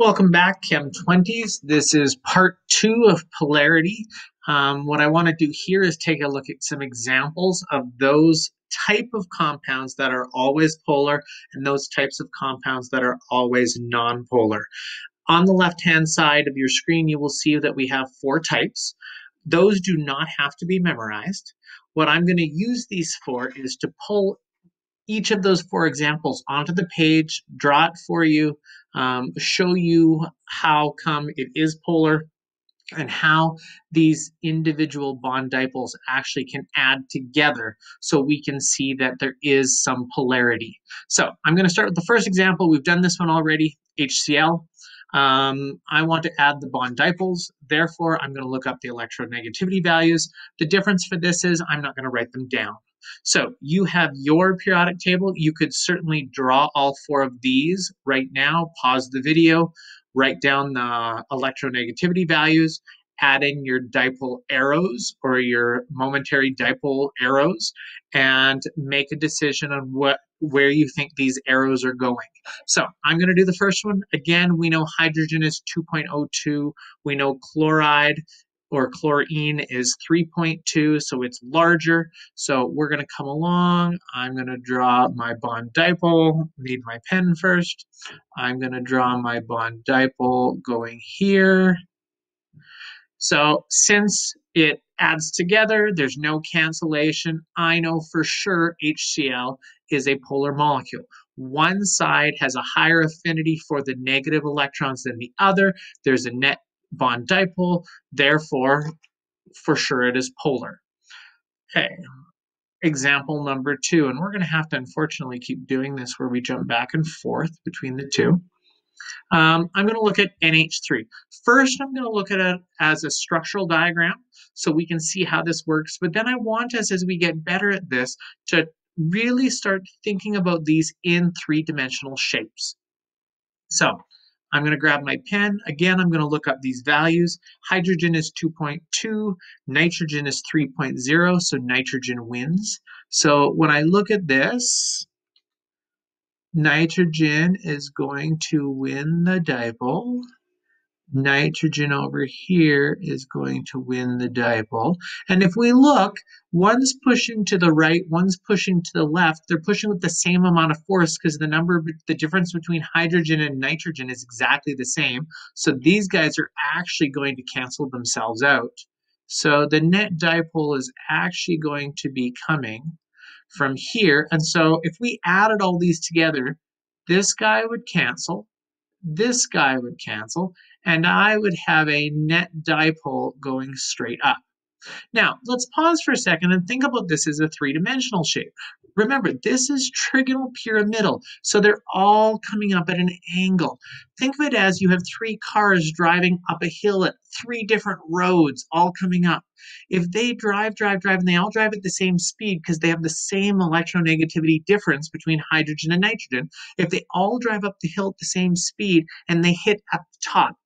Welcome back, Chem 20s. This is part two of polarity. Um, what I want to do here is take a look at some examples of those type of compounds that are always polar and those types of compounds that are always nonpolar. On the left-hand side of your screen, you will see that we have four types. Those do not have to be memorized. What I'm going to use these for is to pull each of those four examples onto the page, draw it for you, um, show you how come it is polar, and how these individual bond dipoles actually can add together so we can see that there is some polarity. So I'm going to start with the first example. We've done this one already, HCl. Um, I want to add the bond dipoles. Therefore, I'm going to look up the electronegativity values. The difference for this is I'm not going to write them down. So you have your periodic table. You could certainly draw all four of these right now, pause the video, write down the electronegativity values, add in your dipole arrows or your momentary dipole arrows, and make a decision on what where you think these arrows are going. So I'm going to do the first one. Again, we know hydrogen is 2.02. We know chloride or chlorine is 3.2, so it's larger. So we're going to come along. I'm going to draw my bond dipole. Need my pen first. I'm going to draw my bond dipole going here. So since it adds together, there's no cancellation. I know for sure HCl is a polar molecule. One side has a higher affinity for the negative electrons than the other. There's a net bond dipole, therefore, for sure it is polar. Okay, example number two, and we're going to have to unfortunately keep doing this where we jump back and forth between the two. Um, I'm going to look at NH3. First, I'm going to look at it as a structural diagram so we can see how this works. But then I want us, as we get better at this, to really start thinking about these in three-dimensional shapes. So I'm going to grab my pen. Again, I'm going to look up these values. Hydrogen is 2.2, nitrogen is 3.0, so nitrogen wins. So when I look at this, nitrogen is going to win the dipole nitrogen over here is going to win the dipole. And if we look, one's pushing to the right, one's pushing to the left. They're pushing with the same amount of force because the number, the difference between hydrogen and nitrogen is exactly the same. So these guys are actually going to cancel themselves out. So the net dipole is actually going to be coming from here. And so if we added all these together, this guy would cancel, this guy would cancel, and I would have a net dipole going straight up. Now, let's pause for a second and think about this as a three-dimensional shape. Remember, this is trigonal pyramidal, so they're all coming up at an angle. Think of it as you have three cars driving up a hill at three different roads, all coming up. If they drive, drive, drive, and they all drive at the same speed because they have the same electronegativity difference between hydrogen and nitrogen, if they all drive up the hill at the same speed and they hit at the top,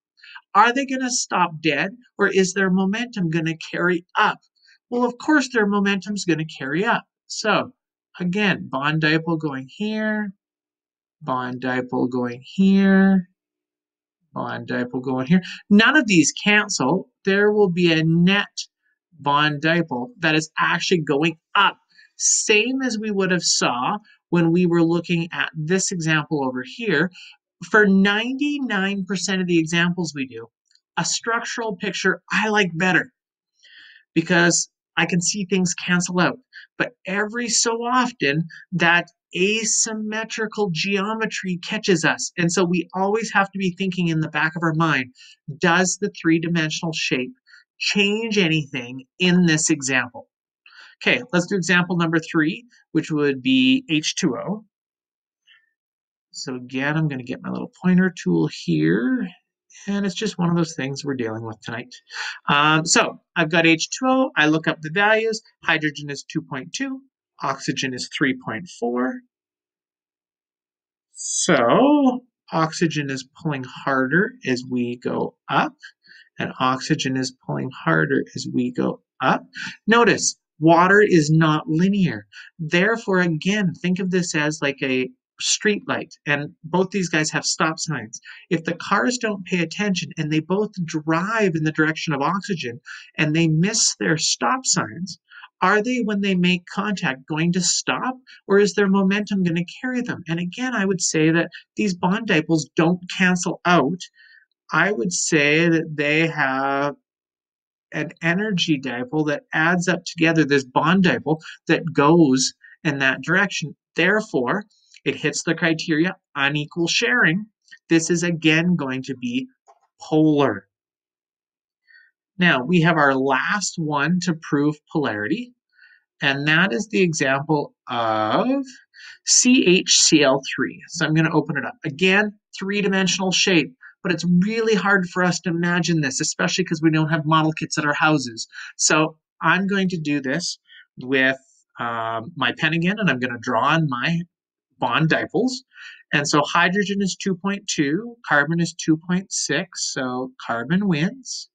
are they going to stop dead or is their momentum going to carry up? Well, of course, their momentum is going to carry up. So again, bond dipole going here, bond dipole going here, bond dipole going here. None of these cancel. There will be a net bond dipole that is actually going up. Same as we would have saw when we were looking at this example over here, for 99% of the examples we do, a structural picture I like better because I can see things cancel out. But every so often, that asymmetrical geometry catches us. And so we always have to be thinking in the back of our mind, does the three-dimensional shape change anything in this example? Okay, let's do example number three, which would be H2O. So again, I'm going to get my little pointer tool here. And it's just one of those things we're dealing with tonight. Um, so I've got H2O. I look up the values. Hydrogen is 2.2. Oxygen is 3.4. So oxygen is pulling harder as we go up. And oxygen is pulling harder as we go up. Notice, water is not linear. Therefore, again, think of this as like a street light and both these guys have stop signs. If the cars don't pay attention and they both drive in the direction of oxygen and they miss their stop signs, are they, when they make contact, going to stop or is their momentum going to carry them? And again, I would say that these bond dipoles don't cancel out. I would say that they have an energy dipole that adds up together this bond dipole that goes in that direction. Therefore, it hits the criteria unequal sharing. This is again going to be polar. Now we have our last one to prove polarity, and that is the example of CHCl3. So I'm going to open it up. Again, three-dimensional shape, but it's really hard for us to imagine this, especially because we don't have model kits at our houses. So I'm going to do this with um, my pen again, and I'm going to draw on my bond dipoles. And so hydrogen is 2.2, carbon is 2.6, so carbon wins.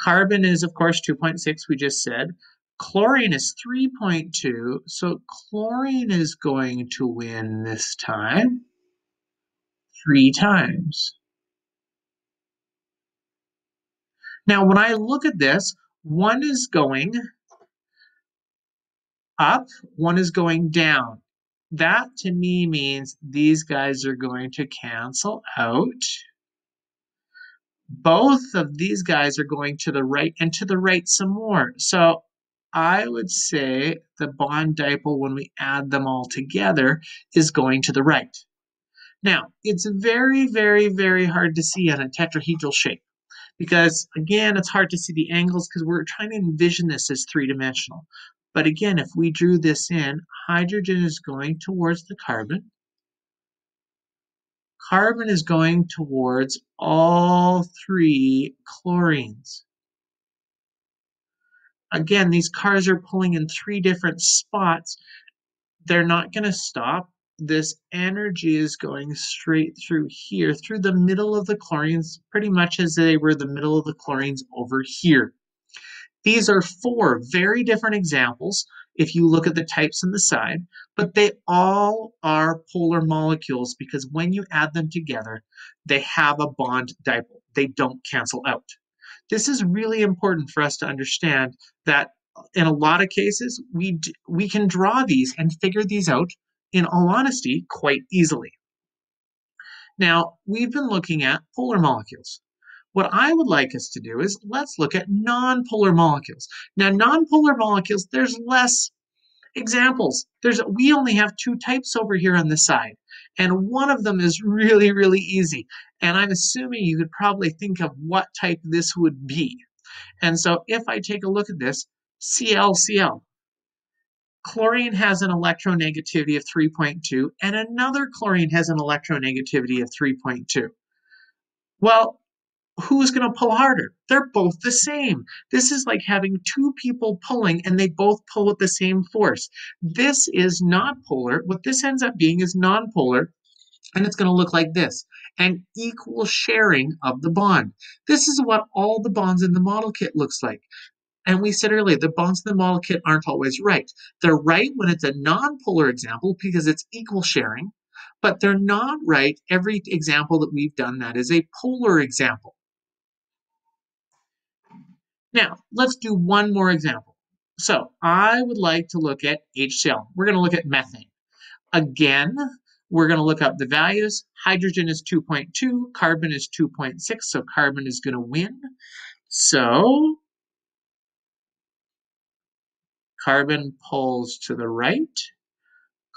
Carbon is, of course, 2.6, we just said. Chlorine is 3.2, so chlorine is going to win this time three times. Now, when I look at this, one is going up, one is going down. That to me means these guys are going to cancel out. Both of these guys are going to the right and to the right some more. So I would say the bond dipole, when we add them all together, is going to the right. Now, it's very, very, very hard to see on a tetrahedral shape because, again, it's hard to see the angles because we're trying to envision this as three-dimensional. But again, if we drew this in, hydrogen is going towards the carbon. Carbon is going towards all three chlorines. Again, these cars are pulling in three different spots. They're not going to stop. This energy is going straight through here, through the middle of the chlorines, pretty much as they were the middle of the chlorines over here. These are four very different examples if you look at the types on the side, but they all are polar molecules because when you add them together, they have a bond dipole. They don't cancel out. This is really important for us to understand that in a lot of cases, we, we can draw these and figure these out, in all honesty, quite easily. Now, we've been looking at polar molecules. What I would like us to do is let's look at nonpolar molecules. Now, nonpolar molecules, there's less examples. There's We only have two types over here on the side, and one of them is really, really easy. And I'm assuming you could probably think of what type this would be. And so if I take a look at this, ClCl, chlorine has an electronegativity of 3.2, and another chlorine has an electronegativity of 3.2. Well, who's going to pull harder? They're both the same. This is like having two people pulling and they both pull with the same force. This is not polar. What this ends up being is nonpolar, and it's going to look like this an equal sharing of the bond. This is what all the bonds in the model kit looks like. And we said earlier, the bonds in the model kit aren't always right. They're right when it's a nonpolar example because it's equal sharing, but they're not right every example that we've done that is a polar example. Now, let's do one more example. So I would like to look at HCl. We're going to look at methane. Again, we're going to look up the values. Hydrogen is 2.2, carbon is 2.6, so carbon is going to win. So carbon pulls to the right,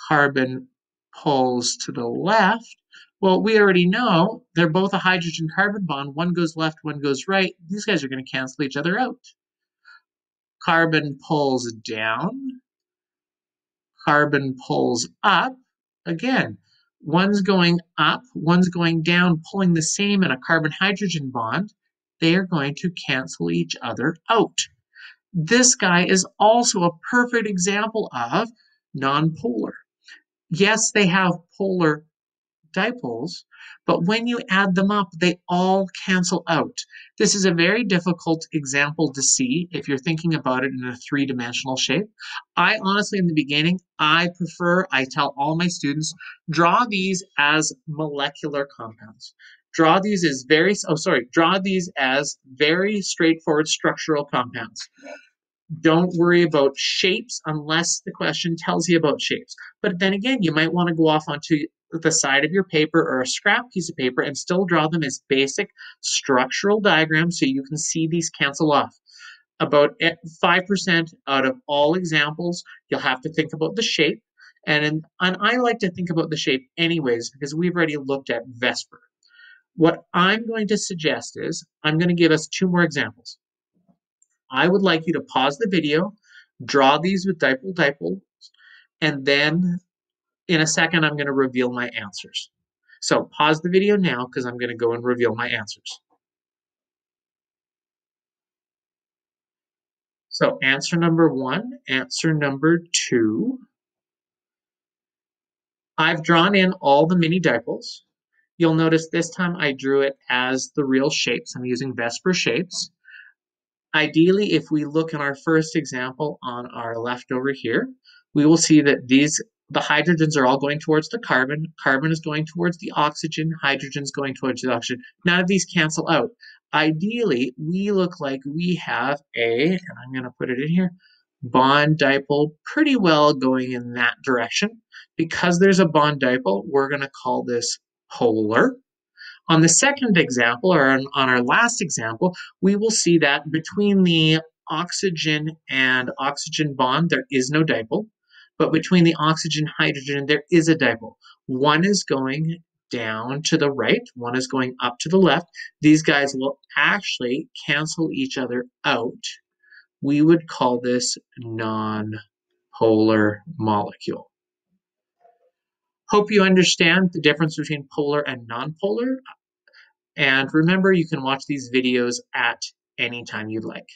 carbon pulls to the left, well, we already know they're both a hydrogen carbon bond. One goes left, one goes right. These guys are going to cancel each other out. Carbon pulls down. Carbon pulls up. Again, one's going up, one's going down, pulling the same in a carbon-hydrogen bond. They are going to cancel each other out. This guy is also a perfect example of nonpolar. Yes, they have polar dipoles, but when you add them up, they all cancel out. This is a very difficult example to see if you're thinking about it in a three-dimensional shape. I honestly, in the beginning, I prefer, I tell all my students, draw these as molecular compounds. Draw these as very, oh sorry, draw these as very straightforward structural compounds. Don't worry about shapes unless the question tells you about shapes. But then again, you might want to go off onto the side of your paper or a scrap piece of paper and still draw them as basic structural diagrams so you can see these cancel off. About 5% out of all examples, you'll have to think about the shape. And, in, and I like to think about the shape anyways because we've already looked at VSEPR. What I'm going to suggest is I'm going to give us two more examples. I would like you to pause the video, draw these with dipole dipoles, and then in a second, I'm going to reveal my answers. So pause the video now because I'm going to go and reveal my answers. So answer number one, answer number two. I've drawn in all the mini dipoles. You'll notice this time I drew it as the real shapes. I'm using VSEPR shapes. Ideally, if we look in our first example on our left over here, we will see that these the hydrogens are all going towards the carbon. Carbon is going towards the oxygen. Hydrogen is going towards the oxygen. None of these cancel out. Ideally, we look like we have a, and I'm going to put it in here, bond dipole pretty well going in that direction. Because there's a bond dipole, we're going to call this polar. On the second example, or on, on our last example, we will see that between the oxygen and oxygen bond, there is no dipole. But between the oxygen hydrogen, there is a dipole. One is going down to the right, one is going up to the left. These guys will actually cancel each other out. We would call this non-polar molecule. Hope you understand the difference between polar and non-polar. And remember, you can watch these videos at any time you'd like.